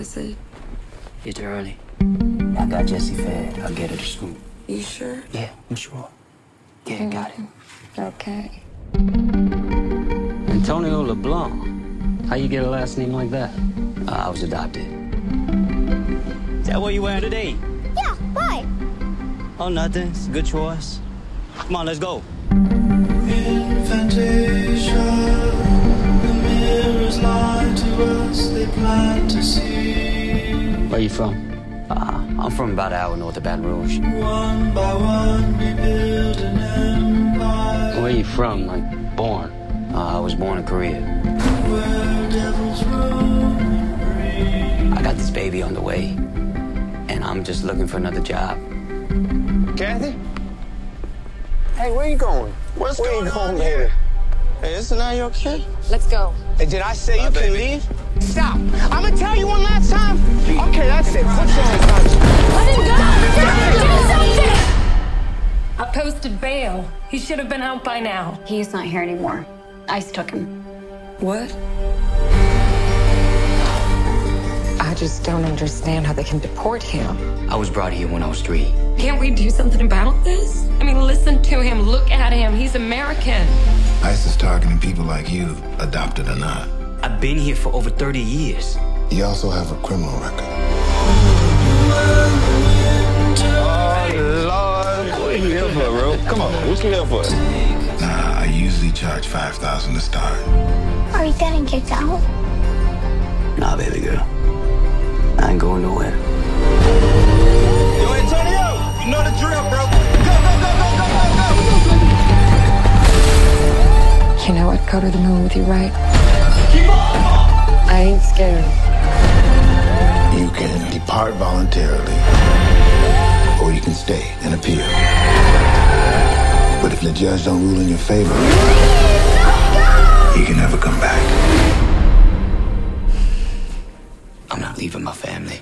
is it? It's early. I got Jesse fed. I'll get her to school. You sure? Yeah, I'm sure. Yeah, got it. Okay. Antonio LeBlanc. How you get a last name like that? Uh, I was adopted. Is that what you wearing today? Yeah, why? Oh, nothing. It's a good choice. Come on, let's go. Where you from? Uh, I'm from about an hour north of Baton Rouge. One by one, we build an empire Where are you from? Like, born? Uh, I was born in Korea. where devils roam I got this baby on the way, and I'm just looking for another job. Kathy? Hey, where you going? What's where going you going, on baby? here? Hey, isn't that your kid? Let's go. Hey, did I say you Bye, can leave? I posted bail. He should have been out by now. He's not here anymore. ICE took him. What? I just don't understand how they can deport him. I was brought here when I was three. Can't we do something about this? I mean, listen to him. Look at him. He's American. ICE is targeting people like you, adopted or not. I've been here for over 30 years. You also have a criminal record. Bro? Come on, what you here for? Nah, I usually charge 5000 to start. Are you getting kicked out? Nah, baby girl. I ain't going nowhere. Yo, Antonio! You know the drill, bro. Go, go, go, go, go, go, go! You know I'd go to the moon with you, right? Keep on! I ain't scared. You can depart voluntarily, or you can stay and appeal. But if the judge don't rule in your favor, you can never come back. I'm not leaving my family.